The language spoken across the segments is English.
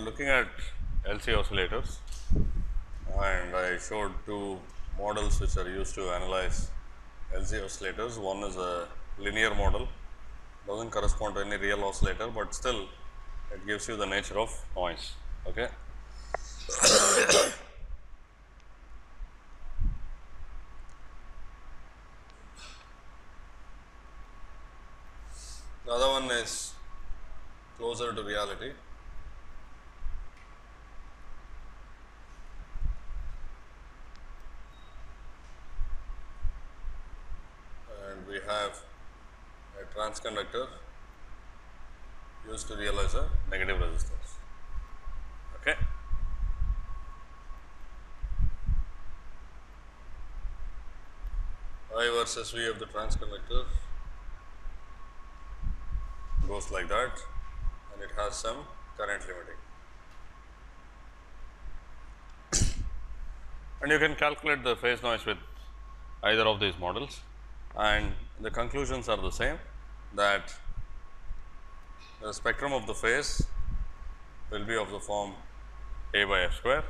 are looking at LC oscillators and I showed two models which are used to analyze LC oscillators. One is a linear model, does not correspond to any real oscillator, but still it gives you the nature of noise. Okay. The other one is closer to reality. And we have a transconductor used to realize a negative resistance. Okay. I versus V of the transconductor goes like that and it has some current limiting. and you can calculate the phase noise with either of these models and the conclusions are the same that the spectrum of the phase will be of the form A by f square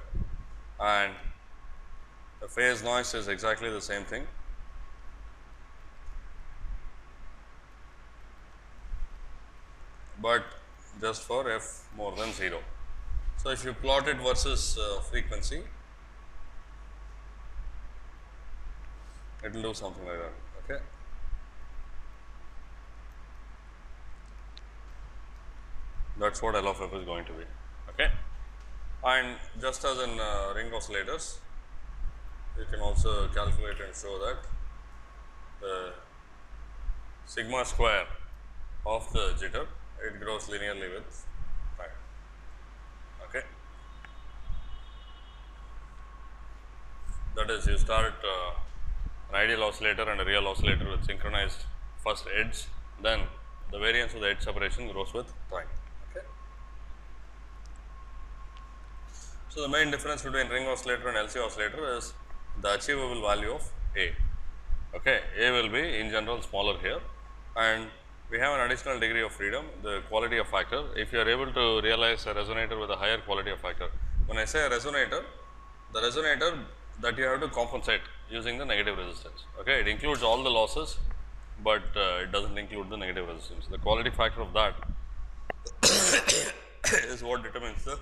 and the phase noise is exactly the same thing but just for f more than 0. So, if you plot it versus uh, frequency, it will do something like that. Okay. That is what L of f is going to be. Okay. And just as in uh, ring oscillators, you can also calculate and show that the sigma square of the jitter it grows linearly with time. Okay. That is you start uh, an ideal oscillator and a real oscillator with synchronized first edge, then the variance of the edge separation grows with time. So, the main difference between ring oscillator and LC oscillator is the achievable value of A. Okay. A will be in general smaller here and we have an additional degree of freedom, the quality of factor. If you are able to realize a resonator with a higher quality of factor, when I say a resonator, the resonator that you have to compensate using the negative resistance. Okay, it includes all the losses, but uh, it does not include the negative resistance. The quality factor of that is what determines the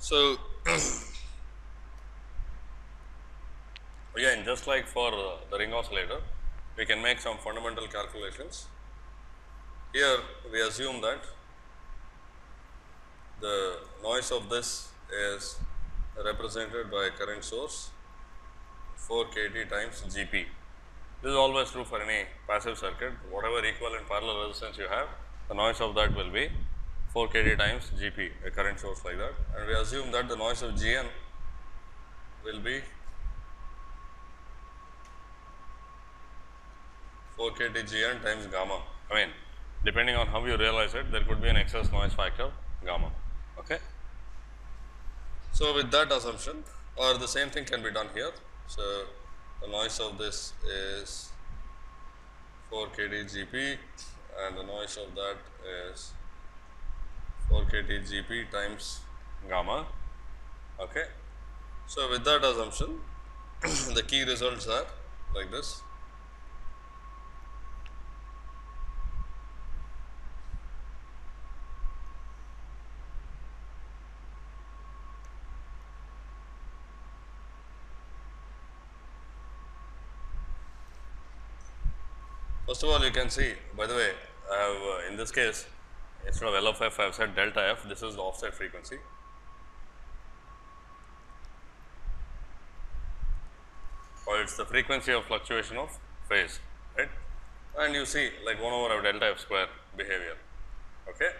So, again just like for uh, the ring oscillator, we can make some fundamental calculations. Here we assume that the noise of this is represented by a current source 4 kT times Gp. This is always true for any passive circuit, whatever equivalent parallel resistance you have, the noise of that will be 4 kT times Gp, a current source like that and we assume that the noise of Gn will be 4 kT Gn times gamma. I mean depending on how you realize it there could be an excess noise factor gamma. Okay. So, with that assumption or the same thing can be done here. So, the noise of this is 4 kT Gp and the noise of that is 4 kT Gp times gamma. Okay. So, with that assumption the key results are like this. First of all, you can see by the way, I have uh, in this case instead of L of f I have said delta f, this is the offset frequency. Or it is the frequency of fluctuation of phase, right. And you see like 1 over delta f square behavior. Okay.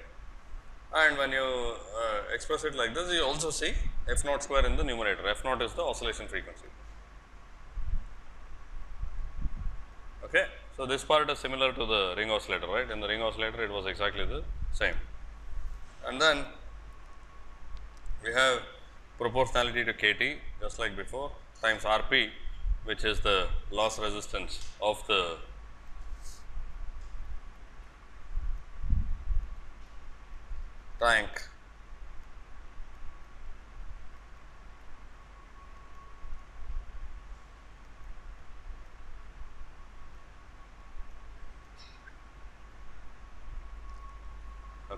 And when you uh, express it like this, you also see f naught square in the numerator, f naught is the oscillation frequency. Okay. So, this part is similar to the ring oscillator, right? In the ring oscillator, it was exactly the same. And then we have proportionality to kT just like before times Rp which is the loss resistance of the tank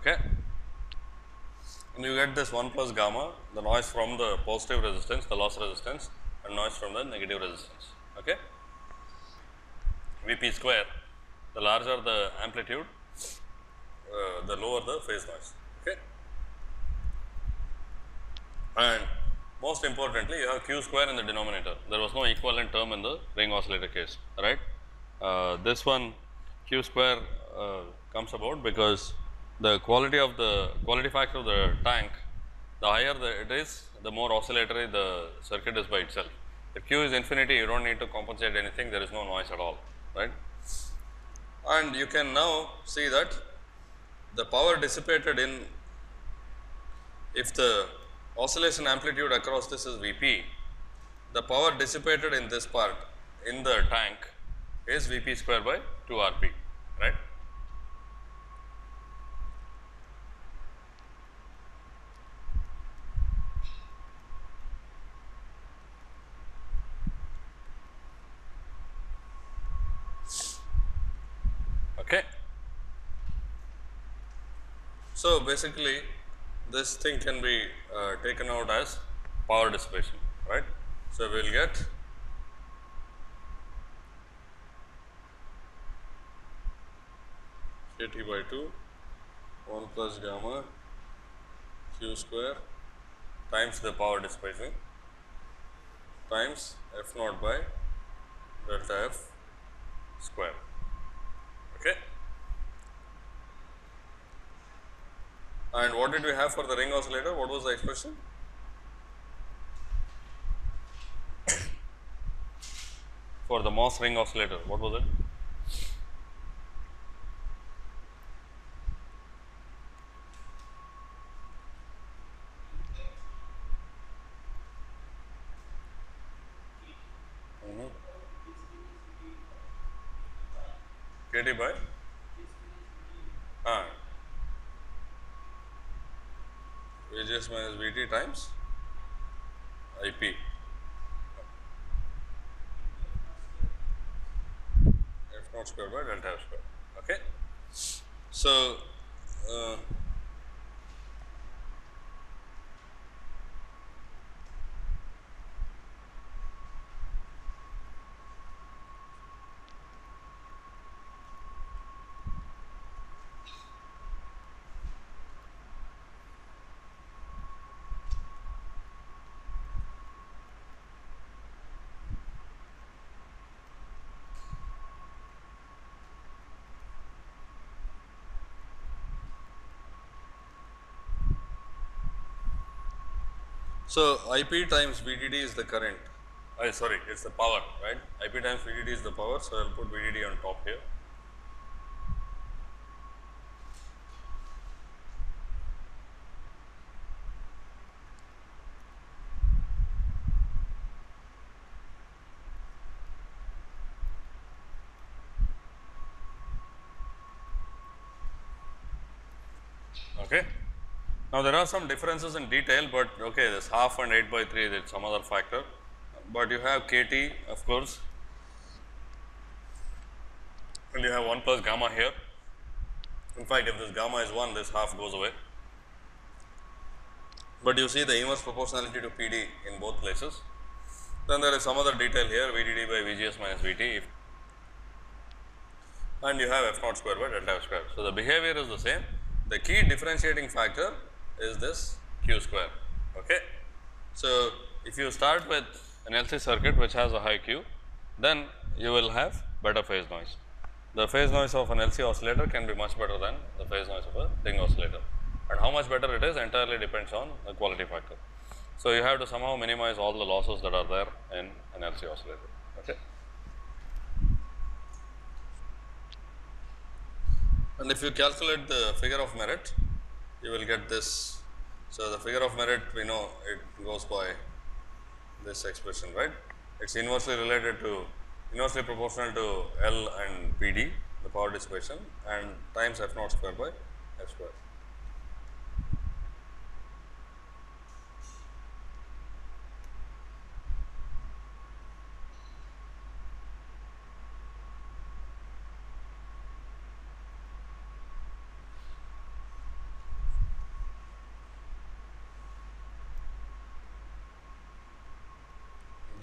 okay. And you get this 1 plus gamma the noise from the positive resistance the loss resistance and noise from the negative resistance. Okay. Vp square the larger the amplitude uh, the lower the phase noise. Okay. And most importantly you have q square in the denominator. There was no equivalent term in the ring oscillator case right? Uh, this one q square uh, comes about because the quality of the quality factor of the tank the higher the it is the more oscillatory the circuit is by itself if q is infinity you don't need to compensate anything there is no noise at all right and you can now see that the power dissipated in if the oscillation amplitude across this is Vp, the power dissipated in this part in the tank is Vp square by 2 Rp, right. Okay. So, basically this thing can be uh, taken out as power dissipation, right. So, we will get kT by 2 1 plus gamma q square times the power dissipation times f naught by delta f square. Okay. And what did we have for the ring oscillator? What was the expression? for the MOS ring oscillator, what was it? Mhm. KT by? Ah. Minus VT times IP. F naught square by delta F square. Okay. So, uh, So, IP times VDD is the current. I sorry, it's the power, right? IP times VDD is the power. So, I will put VDD on top here. Okay. Now, there are some differences in detail, but okay, this half and 8 by 3 is some other factor, but you have kT of course, and you have 1 plus gamma here. In fact, if this gamma is 1, this half goes away, but you see the inverse proportionality to PD in both places. Then there is some other detail here VDD by VGS minus VT and you have F naught square by delta F square. So, the behavior is the same. The key differentiating factor is this q square. Okay. So, if you start with an LC circuit which has a high q, then you will have better phase noise. The phase noise of an LC oscillator can be much better than the phase noise of a ring oscillator and how much better it is entirely depends on the quality factor. So, you have to somehow minimize all the losses that are there in an LC oscillator. Okay. and if you calculate the figure of merit, you will get this. So, the figure of merit we know it goes by this expression right. It is inversely related to inversely proportional to L and P d the power dissipation and times F naught square by F square.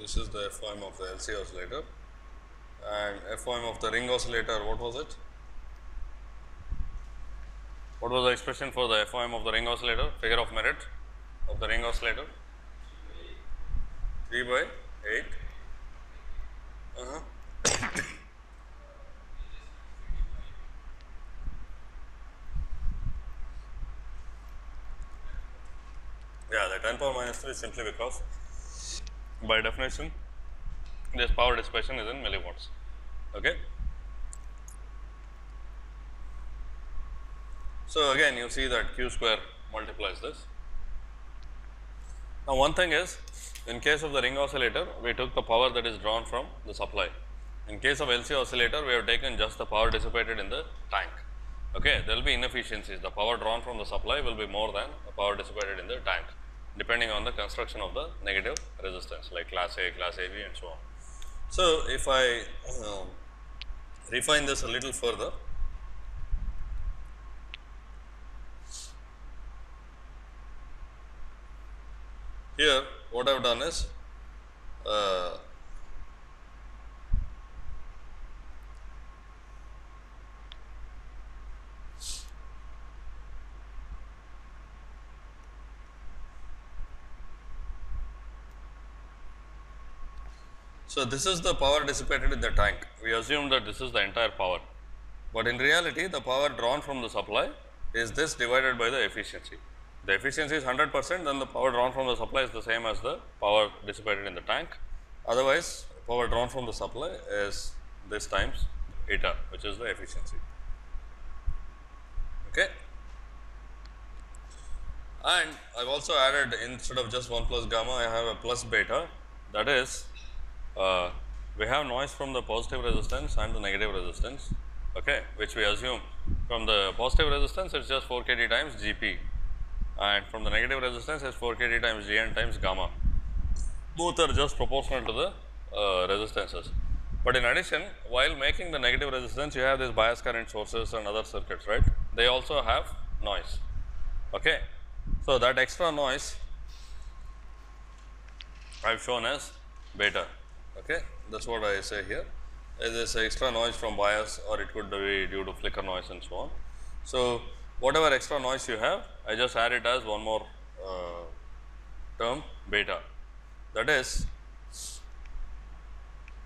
This is the FOM of the LC oscillator and FOM of the ring oscillator what was it? What was the expression for the FOM of the ring oscillator figure of merit of the ring oscillator? 3 by 8 uh -huh. yeah the 10 power minus 3 is simply because by definition this power dissipation is in milliwatts. Okay. So, again you see that q square multiplies this. Now, one thing is in case of the ring oscillator we took the power that is drawn from the supply. In case of LC oscillator we have taken just the power dissipated in the tank. Okay. There will be inefficiencies the power drawn from the supply will be more than the power dissipated in the tank depending on the construction of the negative resistance like class A, class AB and so on. So, if I uh, refine this a little further, here what I have done is uh, So, this is the power dissipated in the tank. We assume that this is the entire power, but in reality the power drawn from the supply is this divided by the efficiency. The efficiency is 100 percent then the power drawn from the supply is the same as the power dissipated in the tank. Otherwise, power drawn from the supply is this times eta which is the efficiency. Okay. And I have also added instead of just 1 plus gamma I have a plus beta that is uh, we have noise from the positive resistance and the negative resistance, okay, which we assume from the positive resistance it is just 4 kT times Gp and from the negative resistance it is 4 kT times Gn times gamma. Both are just proportional to the uh, resistances. But in addition, while making the negative resistance, you have these bias current sources and other circuits, right? They also have noise. Okay. So, that extra noise I have shown as beta. Okay, that is what I say here. It is extra noise from bias or it could be due to flicker noise and so on. So, whatever extra noise you have, I just add it as one more uh, term beta. That is,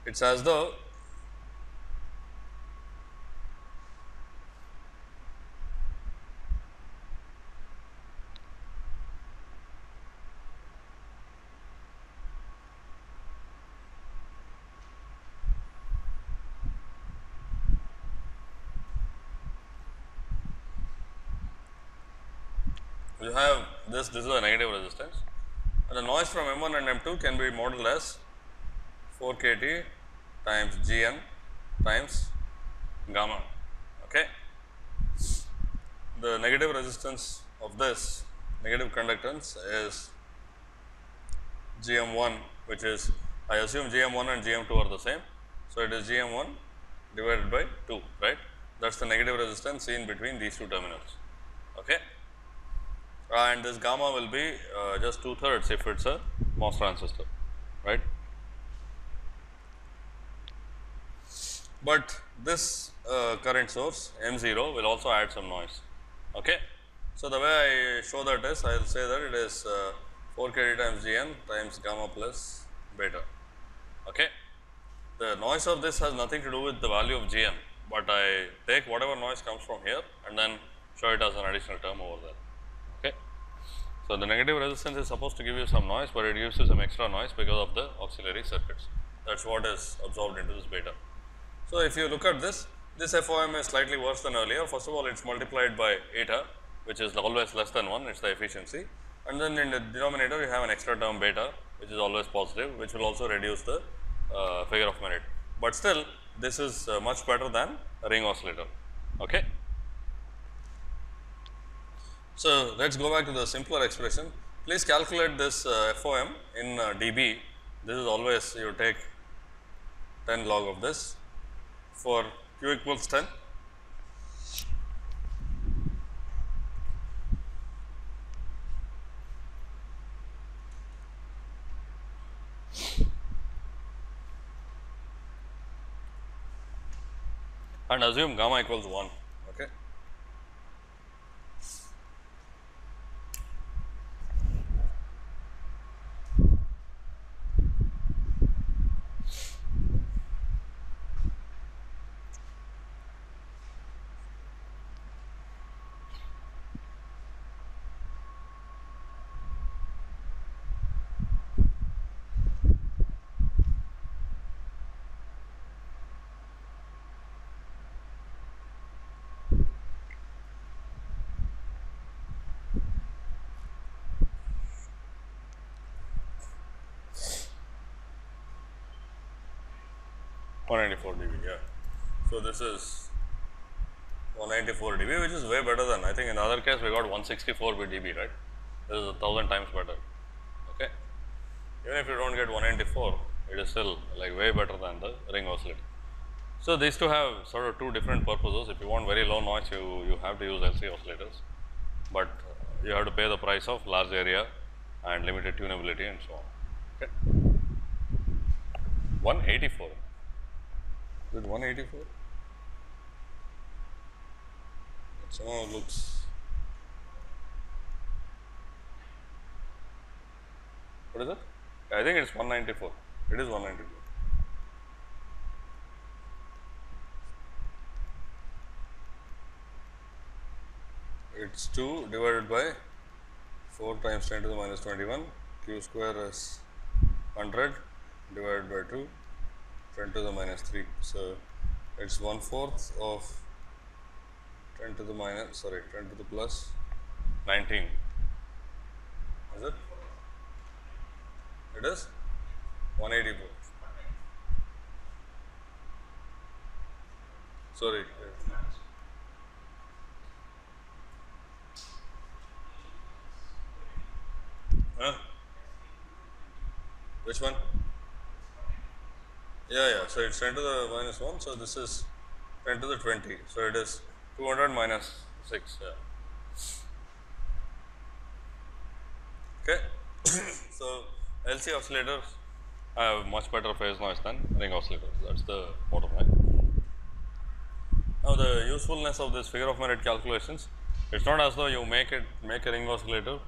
it is as though you have this, is a negative resistance and the noise from M1 and M2 can be modeled as 4 kT times Gn times gamma. Okay. The negative resistance of this negative conductance is GM1 which is I assume GM1 and GM2 are the same. So, it is GM1 divided by 2 right that is the negative resistance seen between these two terminals. Okay and this gamma will be uh, just 2 thirds if it is a MOS transistor, right. But this uh, current source M 0 will also add some noise. Okay. So, the way I show that is I will say that it is uh, 4 kT times G n times gamma plus beta. Okay. The noise of this has nothing to do with the value of G n, but I take whatever noise comes from here and then show it as an additional term over there. So, the negative resistance is supposed to give you some noise, but it gives you some extra noise because of the auxiliary circuits. That is what is absorbed into this beta. So, if you look at this, This FOM is slightly worse than earlier. First of all, it's multiplied by eta, which is always less than 1, it's the efficiency. And then in the denominator, you have an extra term beta, which is always positive, which will also reduce the uh, figure of merit. But still, this is uh, much better than a ring oscillator. Okay. So, let us go back to the simpler expression. Please calculate this uh, FOM in uh, dB. This is always you take 10 log of this for q equals 10. and assume gamma equals 1. Okay. One ninety four dB, yeah. So this is one ninety four dB, which is way better than I think in other case we got one sixty four dB, right? This is a thousand times better. Okay. Even if you don't get one ninety four, it is still like way better than the ring oscillator. So these two have sort of two different purposes. If you want very low noise, you you have to use LC oscillators, but uh, you have to pay the price of large area and limited tunability and so on. Okay. 184 with 184 it somehow looks. What is it? I think it's 194 it is 194 it's 2 divided by 4 times 10 to the minus 21 q square is 100 divided by 2 10 to the minus 3. So, it is 1 fourth of 10 to the minus sorry 10 to the plus 19 is it? It is 184. Sorry. Huh? Which one? Yeah, yeah. So it's 10 to the minus 1. So this is 10 to the 20. So it is 200 minus 6. Yeah. Okay. so LC oscillators have much better phase noise than ring oscillators. That's the bottom line. Now the usefulness of this figure of merit calculations, it's not as though you make it make a ring oscillator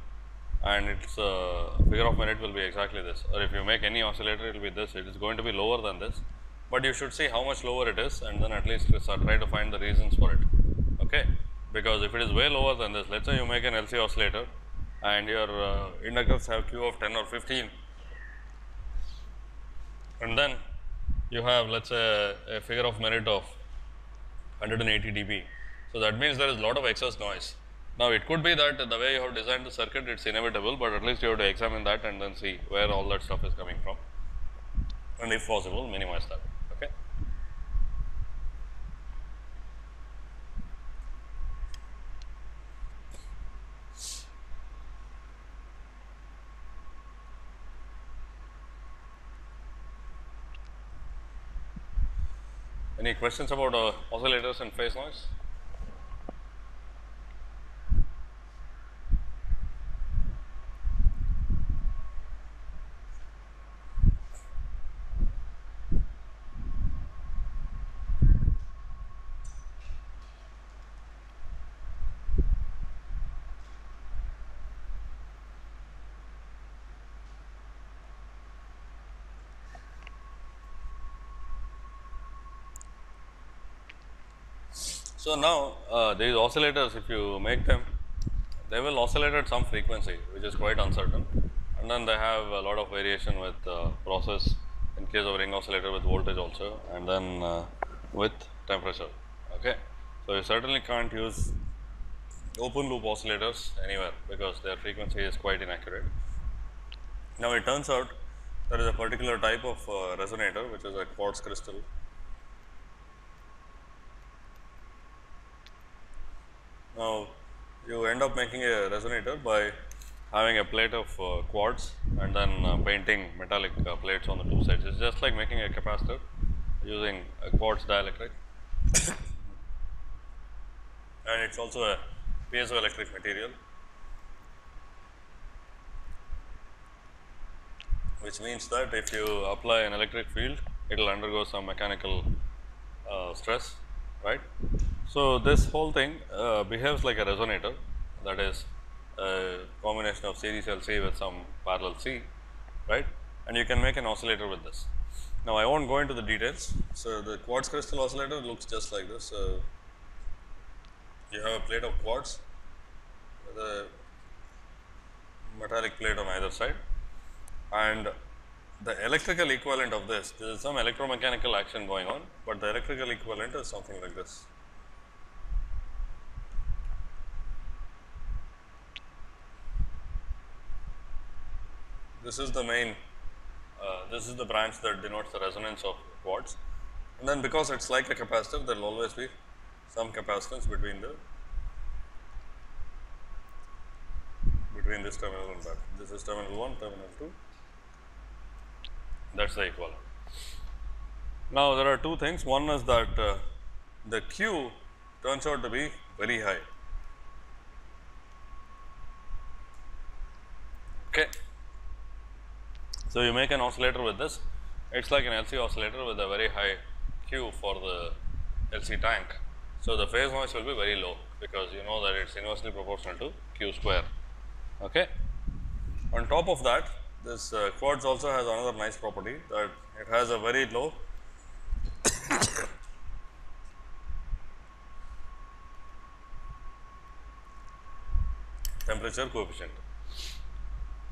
and its uh, figure of merit will be exactly this. Or if you make any oscillator it will be this. It is going to be lower than this, but you should see how much lower it is and then at least try to find the reasons for it. Okay? Because if it is way lower than this let us say you make an LC oscillator and your uh, inductors have Q of 10 or 15 and then you have let us say a figure of merit of 180 dB. So, that means there is a lot of excess noise now, it could be that the way you have designed the circuit it is inevitable, but at least you have to examine that and then see where all that stuff is coming from and if possible minimize that. Okay. Any questions about uh, oscillators and phase noise? So, now uh, these oscillators if you make them they will oscillate at some frequency which is quite uncertain and then they have a lot of variation with uh, process in case of ring oscillator with voltage also and then uh, with temperature. Okay. So, you certainly can't use open loop oscillators anywhere because their frequency is quite inaccurate. Now, it turns out there is a particular type of uh, resonator which is a quartz crystal. Now, you end up making a resonator by having a plate of uh, quartz and then uh, painting metallic uh, plates on the two sides. It's just like making a capacitor using a quartz dielectric and it's also a piezoelectric material which means that if you apply an electric field it will undergo some mechanical uh, stress right. So, this whole thing uh, behaves like a resonator that is a combination of series LC with some parallel C right and you can make an oscillator with this. Now, I will not go into the details. So, the quartz crystal oscillator looks just like this. So, you have a plate of quartz with a metallic plate on either side and the electrical equivalent of this, there is some electromechanical action going on, but the electrical equivalent is something like this. This is the main, uh, this is the branch that denotes the resonance of quartz and then because it is like a capacitor, there will always be some capacitance between the between this terminal and that. This is terminal 1, terminal 2, that is the equivalent. Now, there are two things. One is that uh, the Q turns out to be very high. Okay. So, you make an oscillator with this, it is like an LC oscillator with a very high Q for the LC tank. So, the phase noise will be very low because you know that it is inversely proportional to Q square. Okay. On top of that, this uh, quartz also has another nice property that it has a very low temperature coefficient.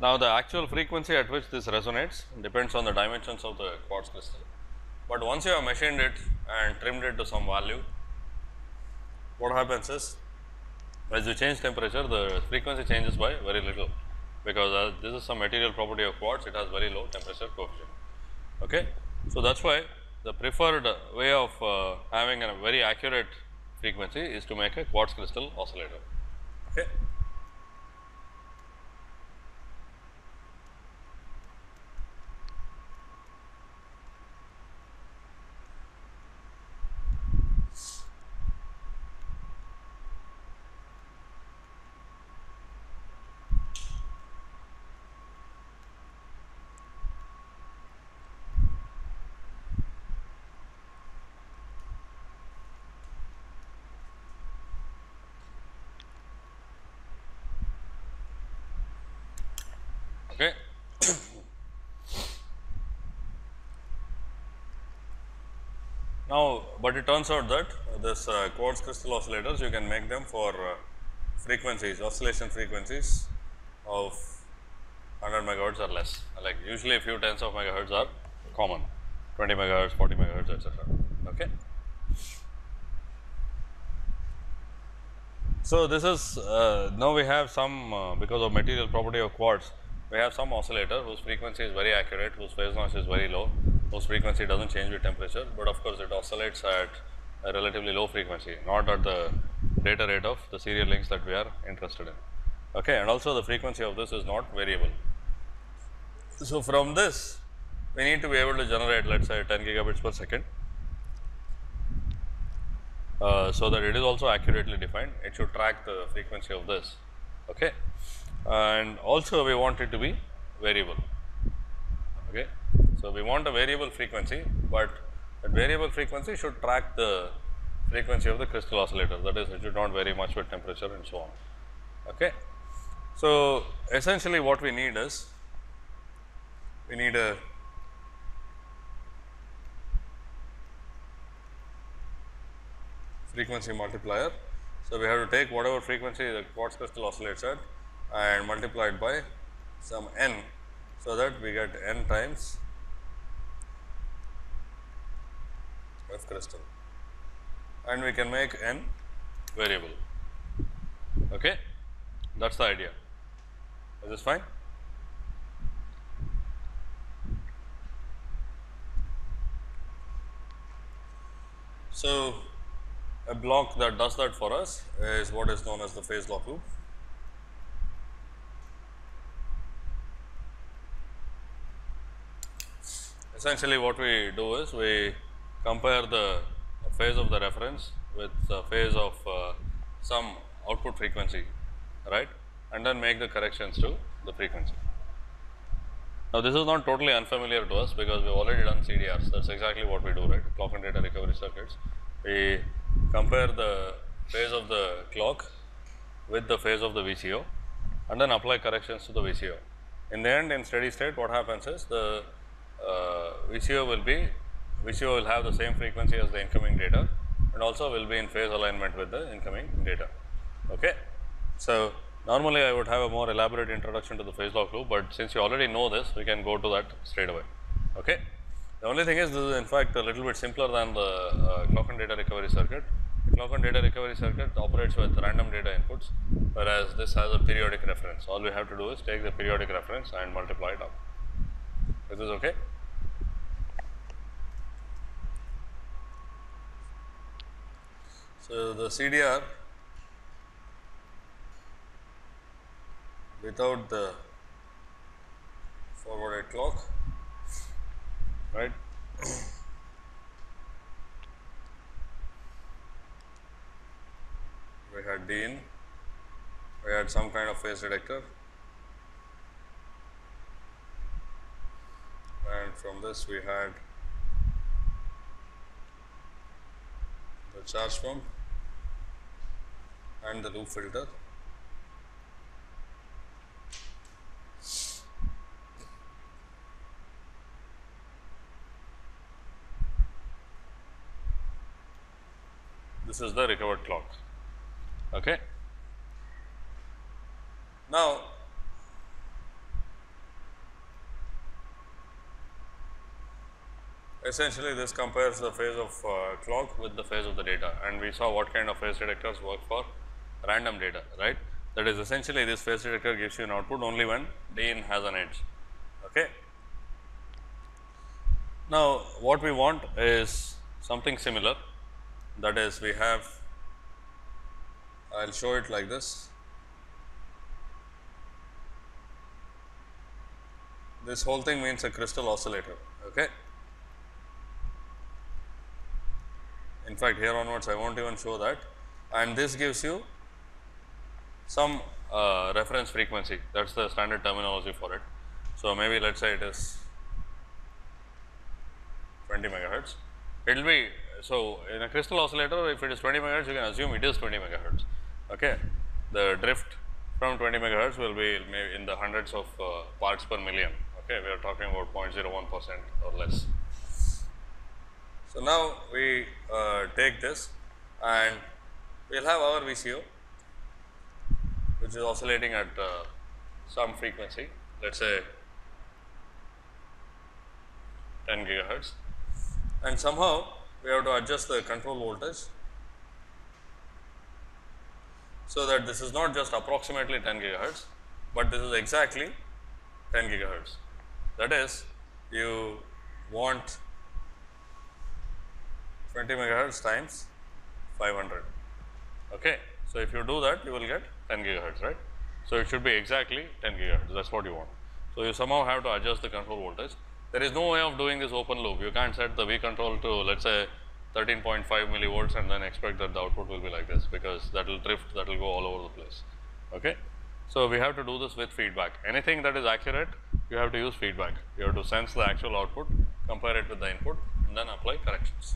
Now, the actual frequency at which this resonates depends on the dimensions of the quartz crystal, but once you have machined it and trimmed it to some value, what happens is as you change temperature the frequency changes by very little because uh, this is some material property of quartz it has very low temperature coefficient. Okay. So, that is why the preferred way of uh, having a very accurate frequency is to make a quartz crystal oscillator. Okay. Okay. Now, but it turns out that this uh, quartz crystal oscillators you can make them for uh, frequencies oscillation frequencies of 100 megahertz or less like usually a few tens of megahertz are common 20 megahertz 40 megahertz etc. Okay. So, this is uh, now we have some uh, because of material property of quartz we have some oscillator whose frequency is very accurate, whose phase noise is very low, whose frequency does not change with temperature, but of course, it oscillates at a relatively low frequency, not at the data rate of the serial links that we are interested in. Okay, and also the frequency of this is not variable. So, from this we need to be able to generate let us say 10 gigabits per second. Uh, so that it is also accurately defined, it should track the frequency of this. Okay and also we want it to be variable. Okay. So, we want a variable frequency, but that variable frequency should track the frequency of the crystal oscillator that is it should not vary much with temperature and so on. Okay. So, essentially what we need is we need a frequency multiplier. So, we have to take whatever frequency the quartz crystal oscillates at and it by some n. So, that we get n times f crystal. and we can make n variable. Okay? That is the idea. Is this fine? So, a block that does that for us is what is known as the phase lock loop. Essentially, what we do is we compare the phase of the reference with the phase of uh, some output frequency, right, and then make the corrections to the frequency. Now, this is not totally unfamiliar to us because we have already done CDRs. That is exactly what we do, right? Clock and data recovery circuits. We compare the phase of the clock with the phase of the VCO and then apply corrections to the VCO. In the end, in steady state, what happens is the uh, VCO will be VCO will have the same frequency as the incoming data and also will be in phase alignment with the incoming data. Okay. So, normally I would have a more elaborate introduction to the phase lock loop, but since you already know this, we can go to that straight away. Okay. The only thing is this is in fact a little bit simpler than the uh, clock and data recovery circuit. The clock and data recovery circuit operates with random data inputs, whereas this has a periodic reference. All we have to do is take the periodic reference and multiply it up. Is this okay? So, the CDR without the forwarded clock, right. we had D in, we had some kind of phase detector and from this we had the charge pump and the loop filter. This is the recovered clock. Okay. Now, essentially this compares the phase of uh, clock with the phase of the data and we saw what kind of phase detectors work for random data right? That is essentially this phase detector gives you an output only when D in has an edge okay? Now what we want is something similar. That is we have I'll show it like this. This whole thing means a crystal oscillator okay? In fact here onwards I won't even show that. And this gives you some uh, reference frequency that is the standard terminology for it. So, maybe let us say it is 20 megahertz. It will be so in a crystal oscillator if it is 20 megahertz you can assume it is 20 megahertz. Okay. The drift from 20 megahertz will be in the hundreds of uh, parts per million. Okay, we are talking about 0.01 percent or less. So, now we uh, take this and we will have our VCO which is oscillating at uh, some frequency let us say 10 gigahertz and somehow we have to adjust the control voltage so that this is not just approximately 10 gigahertz, but this is exactly 10 gigahertz. That is you want 20 megahertz times 500. Okay. So, if you do that you will get 10 gigahertz right. So, it should be exactly 10 gigahertz that is what you want. So, you somehow have to adjust the control voltage. There is no way of doing this open loop. You can't set the V control to let us say 13.5 millivolts and then expect that the output will be like this because that will drift that will go all over the place. Okay. So, we have to do this with feedback. Anything that is accurate you have to use feedback. You have to sense the actual output, compare it with the input and then apply corrections.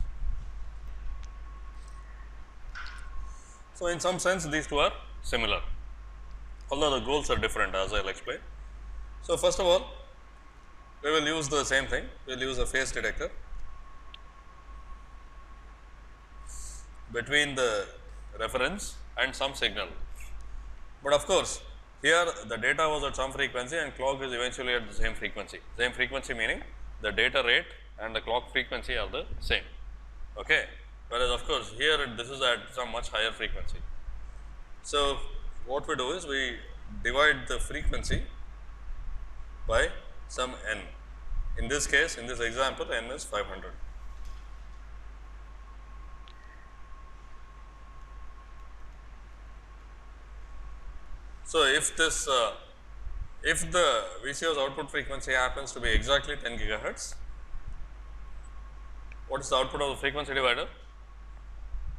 So, in some sense these two are similar, although the goals are different as I will explain. So, first of all we will use the same thing, we will use a phase detector between the reference and some signal. But of course, here the data was at some frequency and clock is eventually at the same frequency, same frequency meaning the data rate and the clock frequency are the same. Okay. whereas of course here this is at some much higher frequency. So, what we do is we divide the frequency by some n. In this case, in this example, n is 500. So, if this uh, if the VCO's output frequency happens to be exactly 10 gigahertz, what is the output of the frequency divider?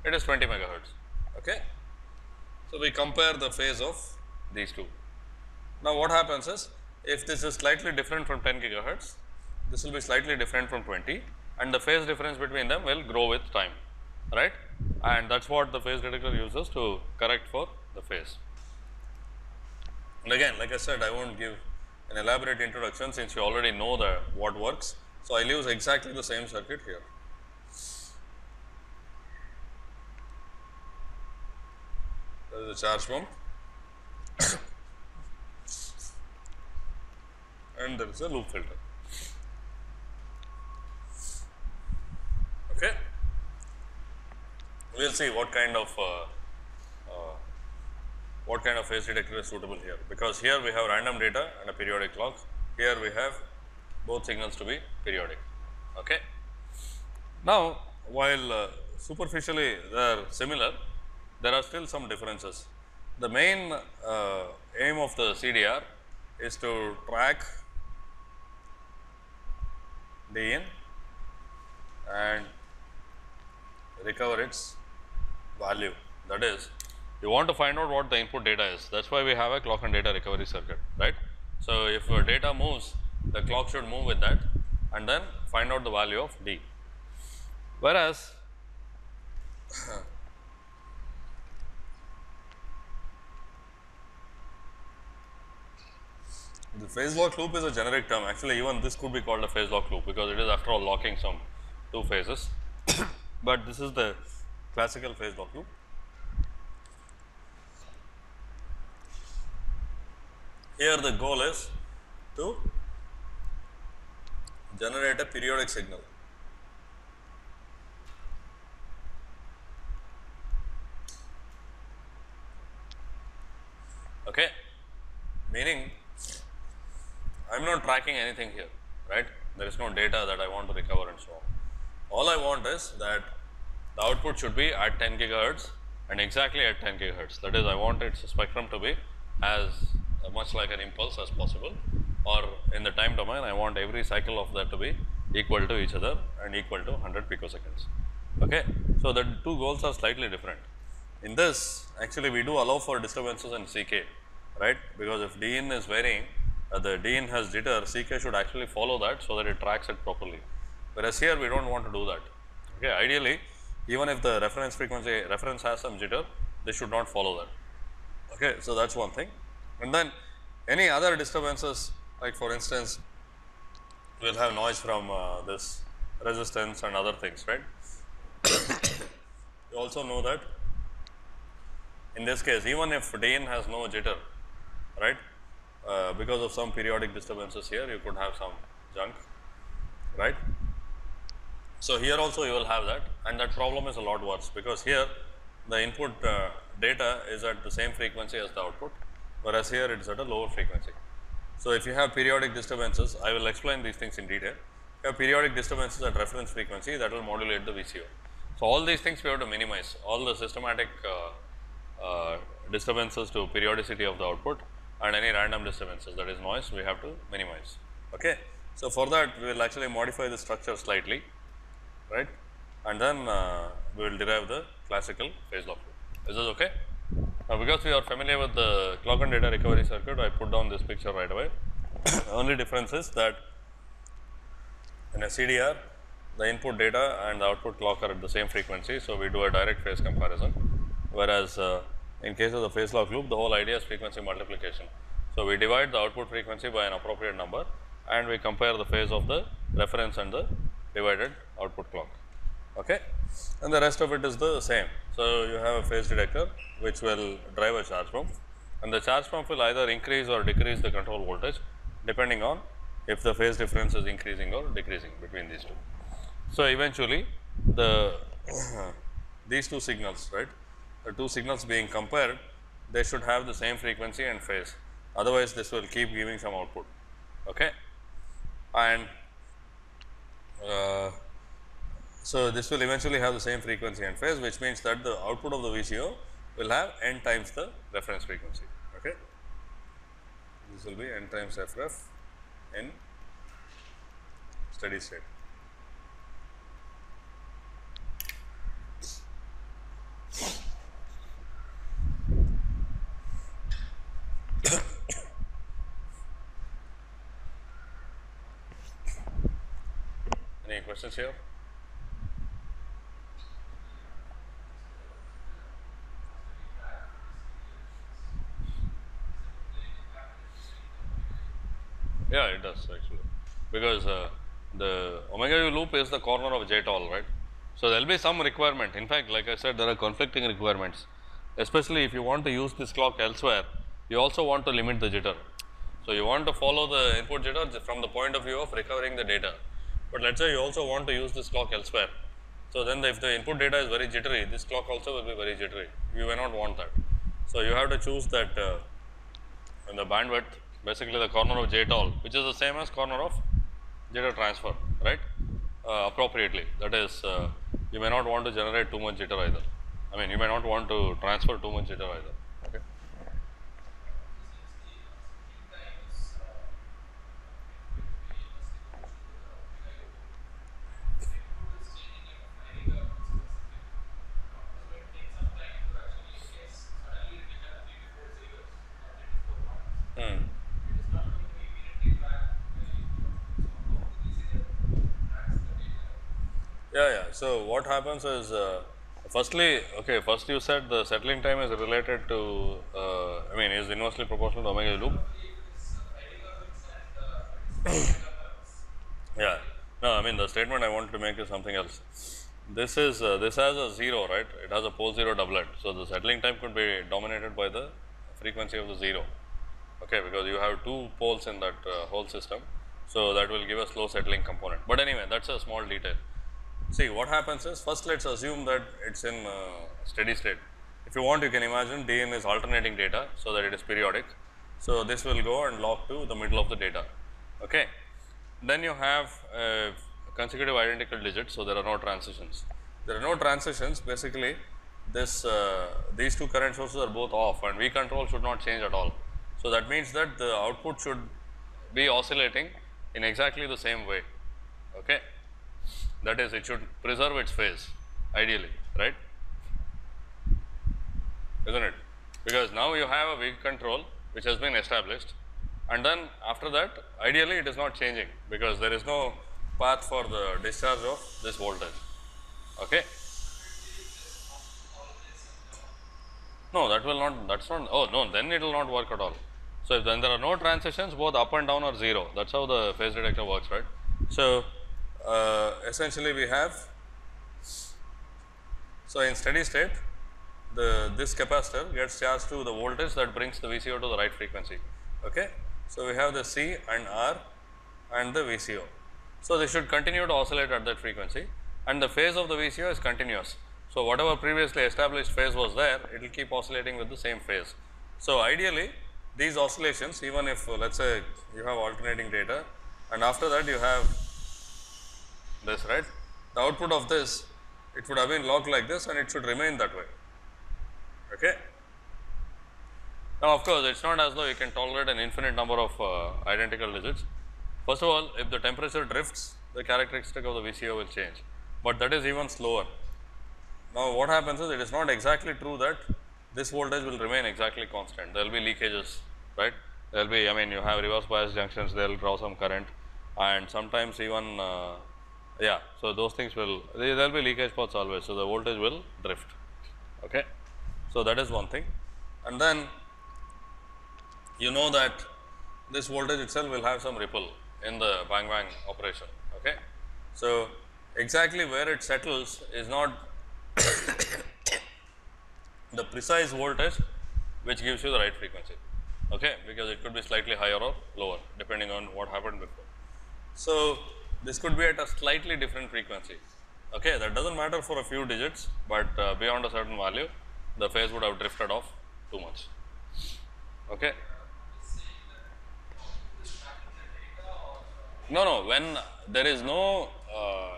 It is 20 megahertz. Okay. So, we compare the phase of these two. Now, what happens is if this is slightly different from 10 gigahertz, this will be slightly different from 20 and the phase difference between them will grow with time, right. And that is what the phase detector uses to correct for the phase. And again, like I said, I won't give an elaborate introduction since you already know the what works. So, I will use exactly the same circuit here. Is a charge pump and there is a loop filter. Okay. We will see what kind of uh, uh, what kind of phase detector is suitable here. Because here we have random data and a periodic clock. Here we have both signals to be periodic. Okay. Now while uh, superficially they are similar there are still some differences the main uh, aim of the cdr is to track the in and recover its value that is you want to find out what the input data is that is why we have a clock and data recovery circuit right. So, if your data moves the clock should move with that and then find out the value of d. Whereas, the phase lock loop is a generic term actually even this could be called a phase lock loop because it is after all locking some two phases, but this is the classical phase lock loop. Here the goal is to generate a periodic signal. Okay. Meaning, I am not tracking anything here, right. There is no data that I want to recover and so on. All I want is that the output should be at 10 gigahertz and exactly at 10 gigahertz. That is, I want its spectrum to be as much like an impulse as possible or in the time domain I want every cycle of that to be equal to each other and equal to 100 picoseconds. Okay. So, the two goals are slightly different. In this actually we do allow for disturbances in CK right because if D in is varying uh, the D in has jitter CK should actually follow that so that it tracks it properly whereas here we do not want to do that. Okay. Ideally even if the reference frequency reference has some jitter they should not follow that. Okay. So, that is one thing and then any other disturbances like for instance we will have noise from uh, this resistance and other things right. you also know that in this case even if D in has no jitter right uh, because of some periodic disturbances here you could have some junk right. So, here also you will have that and that problem is a lot worse because here the input uh, data is at the same frequency as the output whereas here it is at a lower frequency. So, if you have periodic disturbances I will explain these things in detail you have periodic disturbances at reference frequency that will modulate the VCO. So, all these things we have to minimize all the systematic uh, uh, disturbances to periodicity of the output and any random disturbances that is noise we have to minimize. Okay. So, for that we will actually modify the structure slightly right and then uh, we will derive the classical phase lock. Is this okay? Now, because we are familiar with the clock and data recovery circuit I put down this picture right away. Only difference is that in a CDR the input data and the output clock are at the same frequency. So, we do a direct phase comparison whereas, uh, in case of the phase lock loop the whole idea is frequency multiplication. So, we divide the output frequency by an appropriate number and we compare the phase of the reference and the divided output clock okay. and the rest of it is the same. So, you have a phase detector which will drive a charge pump and the charge pump will either increase or decrease the control voltage depending on if the phase difference is increasing or decreasing between these two. So, eventually the these two signals, right? The two signals being compared, they should have the same frequency and phase. Otherwise, this will keep giving some output. Okay? And uh, so this will eventually have the same frequency and phase, which means that the output of the VCO will have n times the reference frequency. Okay? This will be n times f ref in steady state. Any questions here? Yeah, it does actually, because uh, the omega u loop is the corner of JTOL, right? So, there will be some requirement. In fact, like I said, there are conflicting requirements, especially if you want to use this clock elsewhere, you also want to limit the jitter. So, you want to follow the input jitter from the point of view of recovering the data, but let us say you also want to use this clock elsewhere. So, then the, if the input data is very jittery, this clock also will be very jittery. You may not want that. So, you have to choose that uh, in the bandwidth basically the corner of JTOL which is the same as corner of jitter transfer right uh, appropriately that is uh, you may not want to generate too much jitter either. I mean you may not want to transfer too much jitter either. Okay. Hmm. Yeah, yeah. So, what happens is, uh, firstly, okay, first you said the settling time is related to, uh, I mean, is inversely proportional to omega loop. yeah. No, I mean, the statement I want to make is something else. This is, uh, this has a 0, right? It has a pole 0 doublet. So, the settling time could be dominated by the frequency of the 0, okay, because you have two poles in that uh, whole system. So, that will give a slow settling component. But anyway, that is a small detail. See what happens is first let us assume that it is in uh, steady state. If you want you can imagine DN is alternating data, so that it is periodic. So, this will go and lock to the middle of the data. Okay. Then you have uh, consecutive identical digits, so there are no transitions. There are no transitions basically this uh, these two current sources are both off and V control should not change at all. So, that means that the output should be oscillating in exactly the same way. Okay that is it should preserve its phase ideally right? Is not it? Because now you have a V control which has been established and then after that ideally it is not changing because there is no path for the discharge of this voltage okay? No that will not that is not oh no then it will not work at all. So if then there are no transitions both up and down are 0 that is how the phase detector works right? So uh, essentially we have so in steady state the this capacitor gets charged to the voltage that brings the VCO to the right frequency. Okay. So, we have the C and R and the VCO. So, they should continue to oscillate at that frequency and the phase of the VCO is continuous. So, whatever previously established phase was there, it will keep oscillating with the same phase. So, ideally these oscillations even if let us say you have alternating data and after that you have this right, the output of this it would have been locked like this and it should remain that way. Okay. Now, of course, it is not as though you can tolerate an infinite number of uh, identical digits. First of all, if the temperature drifts, the characteristic of the VCO will change, but that is even slower. Now, what happens is it is not exactly true that this voltage will remain exactly constant. There will be leakages, right? There will be, I mean, you have reverse bias junctions, they will draw some current and sometimes even, uh, yeah. So, those things will, there will be leakage paths always. So, the voltage will drift. Okay. So, that is one thing and then you know that this voltage itself will have some ripple in the bang bang operation. Okay. So, exactly where it settles is not the precise voltage which gives you the right frequency, okay, because it could be slightly higher or lower depending on what happened before. So, this could be at a slightly different frequency. Okay, that doesn't matter for a few digits, but uh, beyond a certain value, the phase would have drifted off too much. Okay. No, no. When there is no, uh,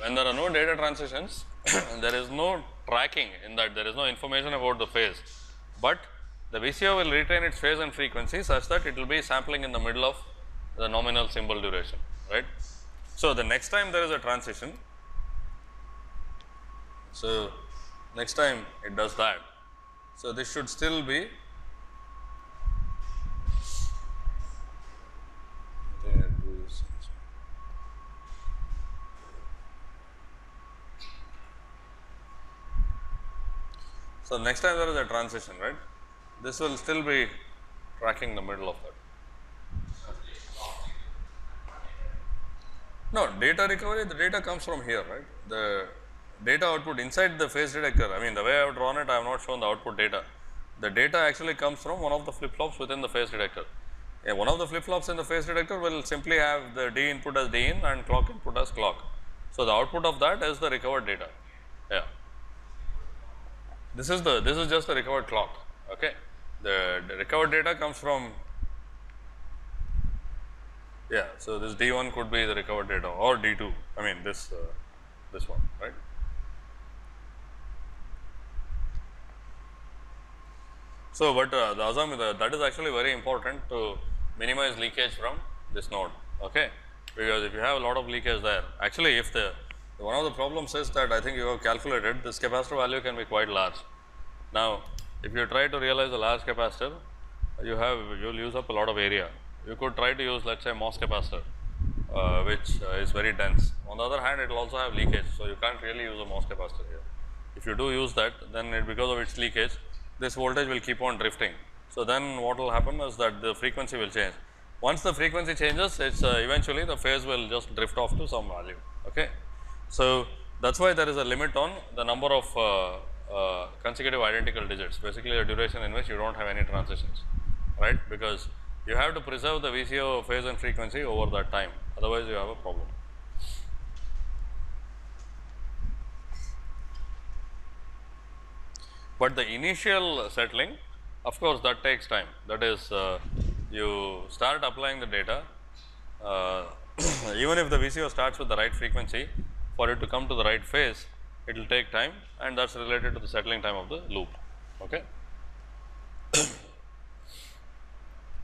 when there are no data transitions, there is no tracking in that. There is no information about the phase, but the VCO will retain its phase and frequency such that it will be sampling in the middle of the nominal symbol duration, right. So, the next time there is a transition, so next time it does that. So, this should still be So, next time there is a transition, right? This will still be tracking the middle of that. No, data recovery, the data comes from here, right? The data output inside the phase detector, I mean, the way I have drawn it, I have not shown the output data. The data actually comes from one of the flip flops within the phase detector. Yeah, one of the flip flops in the phase detector will simply have the D input as D in and clock input as clock. So, the output of that is the recovered data. Yeah. This is the, this is just the recovered clock. Okay. The, the recovered data comes from yeah, so this D1 could be the recovered data or D2, I mean this, uh, this one, right. So, but uh, the Azam, the, that is actually very important to minimize leakage from this node, okay. Because if you have a lot of leakage there, actually if the, one of the problems is that I think you have calculated this capacitor value can be quite large. Now, if you try to realize a large capacitor, you have, you will use up a lot of area you could try to use let us say MOS capacitor uh, which uh, is very dense. On the other hand it will also have leakage. So, you can't really use a MOS capacitor here. If you do use that then it because of its leakage this voltage will keep on drifting. So, then what will happen is that the frequency will change. Once the frequency changes it's uh, eventually the phase will just drift off to some value. Okay. So, that is why there is a limit on the number of uh, uh, consecutive identical digits basically a duration in which you do not have any transitions right because you have to preserve the VCO phase and frequency over that time otherwise you have a problem. But the initial settling of course that takes time that is uh, you start applying the data uh, even if the VCO starts with the right frequency for it to come to the right phase it will take time and that is related to the settling time of the loop. Okay.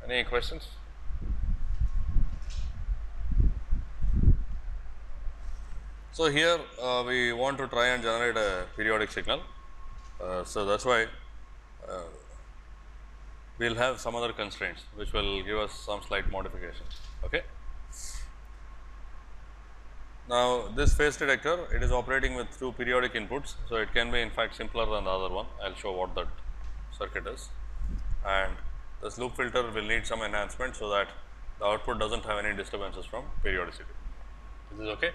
Any questions? So, here uh, we want to try and generate a periodic signal. Uh, so, that is why uh, we will have some other constraints which will give us some slight modifications. Okay. Now, this phase detector it is operating with two periodic inputs. So, it can be in fact simpler than the other one I will show what that circuit is and this loop filter will need some enhancement so that the output does not have any disturbances from periodicity. This Is okay?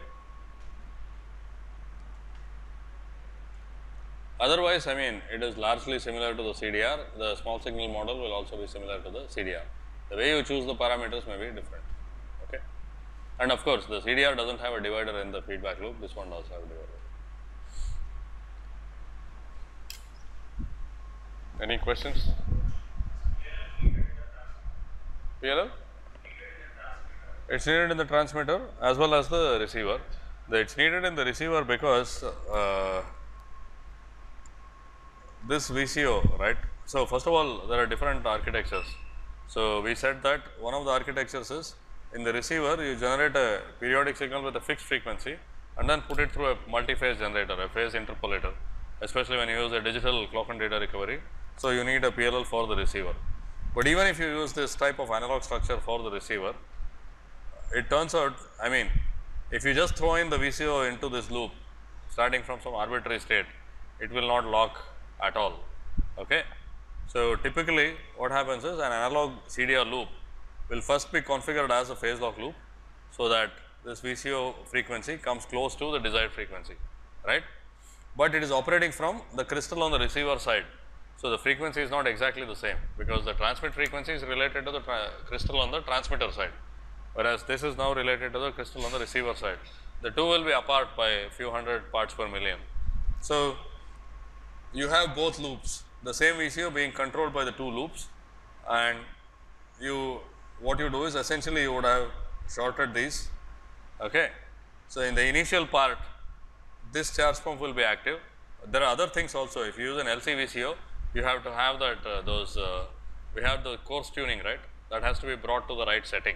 Otherwise, I mean it is largely similar to the CDR, the small signal model will also be similar to the CDR. The way you choose the parameters may be different. Okay. And of course, the CDR does not have a divider in the feedback loop, this one does have a divider. Any questions? PLL? It is needed in the transmitter as well as the receiver. It is needed in the receiver because uh, this VCO, right. So, first of all there are different architectures. So, we said that one of the architectures is in the receiver you generate a periodic signal with a fixed frequency and then put it through a multi-phase generator, a phase interpolator, especially when you use a digital clock and data recovery. So, you need a PLL for the receiver. But even if you use this type of analog structure for the receiver, it turns out I mean if you just throw in the VCO into this loop starting from some arbitrary state, it will not lock at all. Okay. So, typically what happens is an analog CDR loop will first be configured as a phase lock loop. So, that this VCO frequency comes close to the desired frequency, right. But it is operating from the crystal on the receiver side so, the frequency is not exactly the same because the transmit frequency is related to the crystal on the transmitter side. whereas this is now related to the crystal on the receiver side. The two will be apart by a few hundred parts per million. So, you have both loops, the same VCO being controlled by the two loops and you what you do is essentially you would have shorted these. Okay. So, in the initial part this charge pump will be active. There are other things also if you use an LC VCO you have to have that uh, those uh, we have the coarse tuning right that has to be brought to the right setting.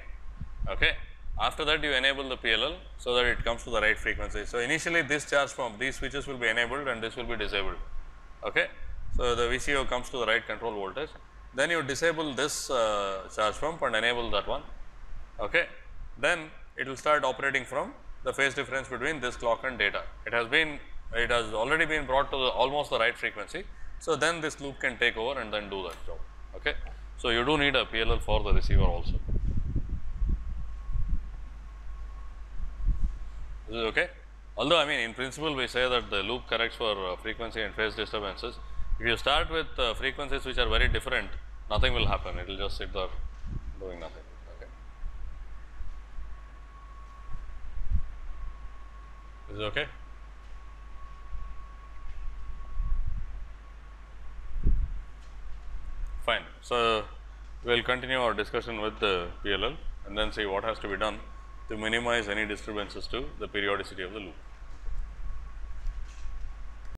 Okay. After that you enable the PLL so that it comes to the right frequency. So, initially this charge pump these switches will be enabled and this will be disabled. Okay. So, the VCO comes to the right control voltage then you disable this uh, charge pump and enable that one. Okay. Then it will start operating from the phase difference between this clock and data. It has been it has already been brought to the almost the right frequency. So, then this loop can take over and then do that job. Okay. So, you do need a PLL for the receiver also. This is okay. Although, I mean in principle we say that the loop corrects for uh, frequency and phase disturbances. If you start with uh, frequencies which are very different, nothing will happen. It will just sit there doing nothing. Is okay. Fine. So, we will continue our discussion with uh, the PLL and then see what has to be done to minimize any disturbances to the periodicity of the loop.